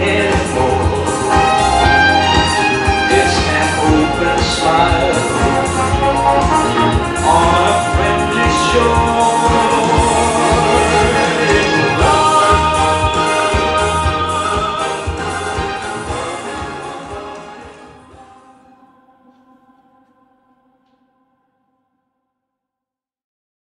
anymore. It's an open smile.